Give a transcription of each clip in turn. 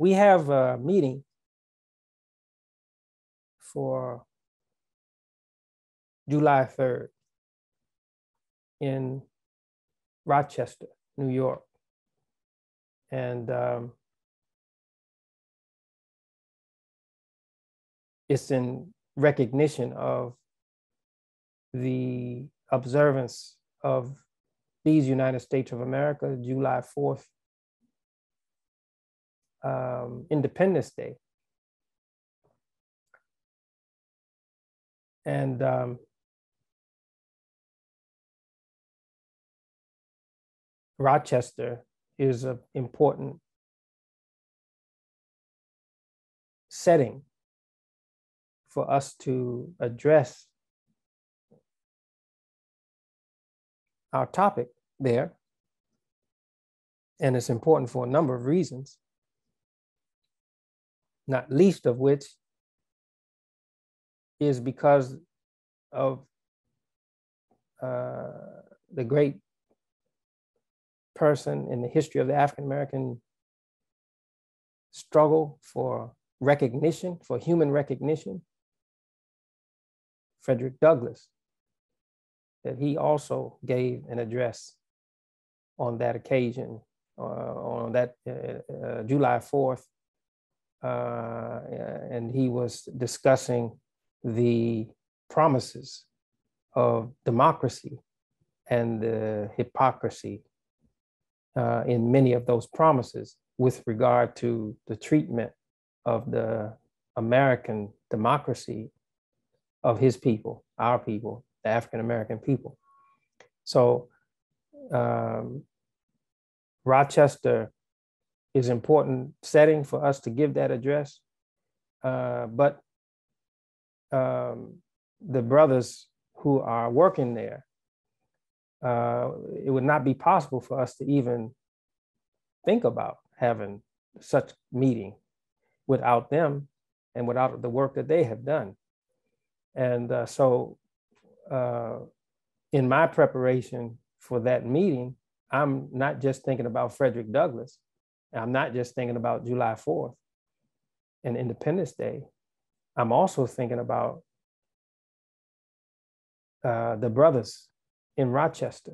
we have a meeting for July 3rd in Rochester, New York. And um, it's in recognition of the observance of these United States of America, July 4th, um, Independence Day. And um, Rochester is an important setting for us to address our topic there. And it's important for a number of reasons, not least of which is because of uh, the great person in the history of the African American struggle for recognition, for human recognition, Frederick Douglass, that he also gave an address on that occasion, uh, on that uh, uh, July 4th. Uh, and he was discussing the promises of democracy and the hypocrisy uh, in many of those promises with regard to the treatment of the American democracy of his people, our people, the African American people. So um, Rochester is important setting for us to give that address, uh, but um, the brothers who are working there, uh, it would not be possible for us to even think about having such meeting without them and without the work that they have done. And uh, so, uh, in my preparation for that meeting, I'm not just thinking about Frederick Douglass. I'm not just thinking about July 4th and Independence Day. I'm also thinking about uh, the brothers in Rochester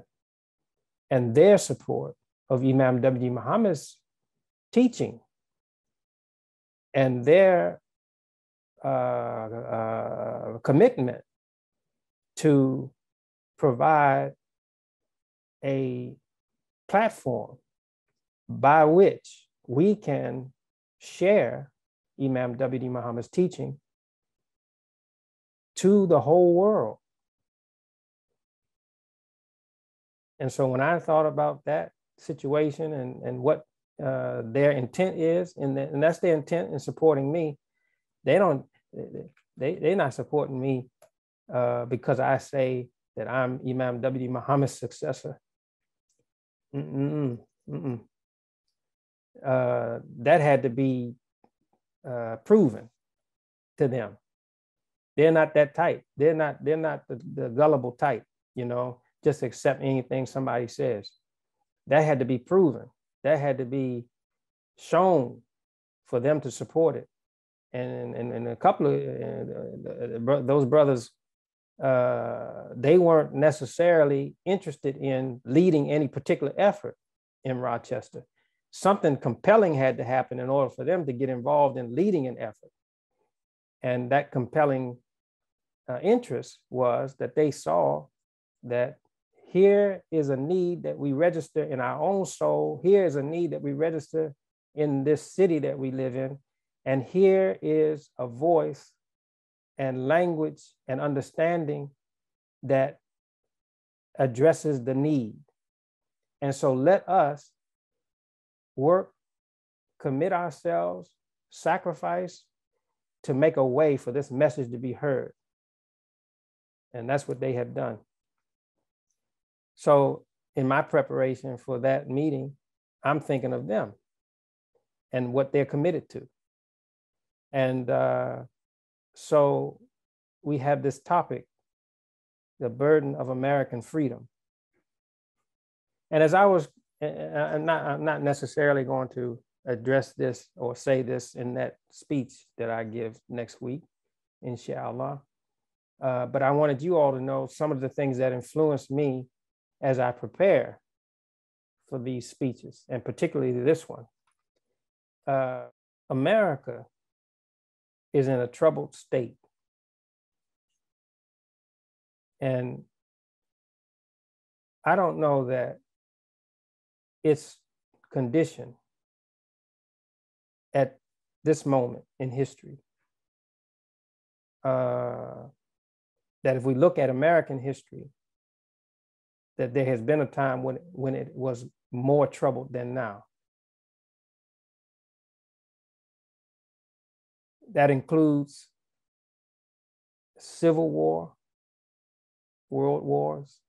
and their support of Imam W. Muhammad's teaching and their uh, uh, commitment to provide a platform by which we can share Imam W.D. Muhammad's teaching to the whole world. And so when I thought about that situation and, and what uh, their intent is, and, the, and that's their intent in supporting me, they don't, they, they're not supporting me uh, because I say that I'm Imam W.D. Muhammad's successor. Mm-mm, mm-mm. Uh, that had to be uh, proven to them. They're not that tight. They're not. They're not the, the gullible type. You know, just accept anything somebody says. That had to be proven. That had to be shown for them to support it. And, and, and a couple of uh, those brothers, uh, they weren't necessarily interested in leading any particular effort in Rochester. Something compelling had to happen in order for them to get involved in leading an effort. And that compelling uh, interest was that they saw that here is a need that we register in our own soul. Here is a need that we register in this city that we live in. And here is a voice and language and understanding that addresses the need. And so let us work, commit ourselves, sacrifice to make a way for this message to be heard. And that's what they have done. So in my preparation for that meeting, I'm thinking of them and what they're committed to. And uh, so we have this topic, the burden of American freedom. And as I was, I'm not, I'm not necessarily going to address this or say this in that speech that I give next week, inshallah. Uh, but I wanted you all to know some of the things that influenced me as I prepare for these speeches, and particularly this one. Uh, America is in a troubled state. And I don't know that its condition at this moment in history uh, that if we look at American history, that there has been a time when, when it was more troubled than now. That includes civil war, world wars,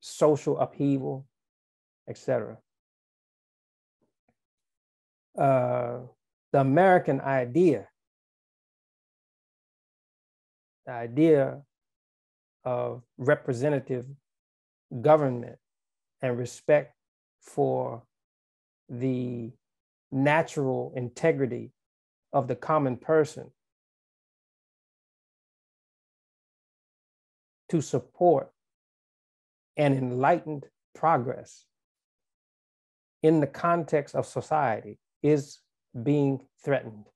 social upheaval, etc. Uh, the American idea, the idea of representative government and respect for the natural integrity of the common person to support an enlightened progress in the context of society is being threatened.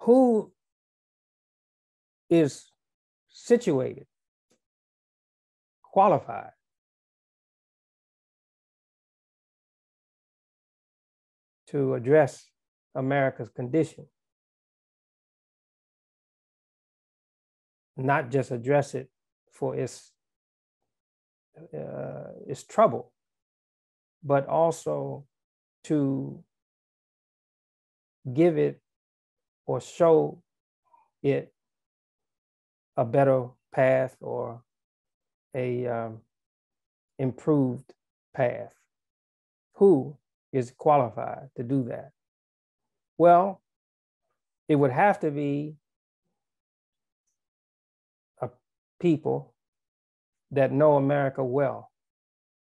Who is situated, qualified to address America's condition. Not just address it for its, uh, its trouble, but also to give it or show it a better path or a um, improved path. Who is qualified to do that? Well, it would have to be people that know America well,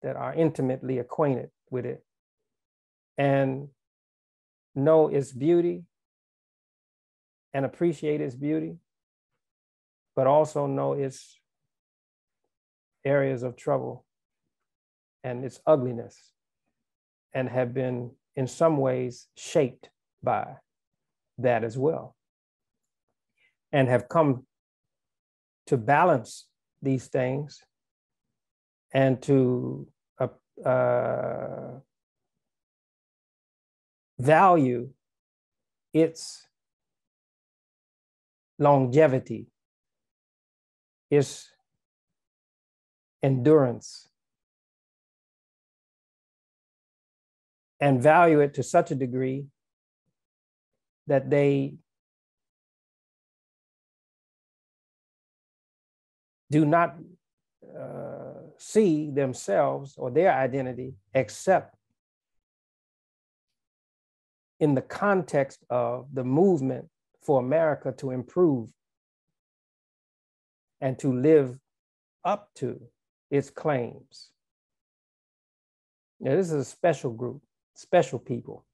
that are intimately acquainted with it, and know its beauty and appreciate its beauty, but also know its areas of trouble and its ugliness and have been in some ways shaped by that as well and have come to balance these things and to uh, uh, value its longevity, its endurance, and value it to such a degree that they do not uh, see themselves or their identity except in the context of the movement for America to improve and to live up to its claims. Now, this is a special group special people.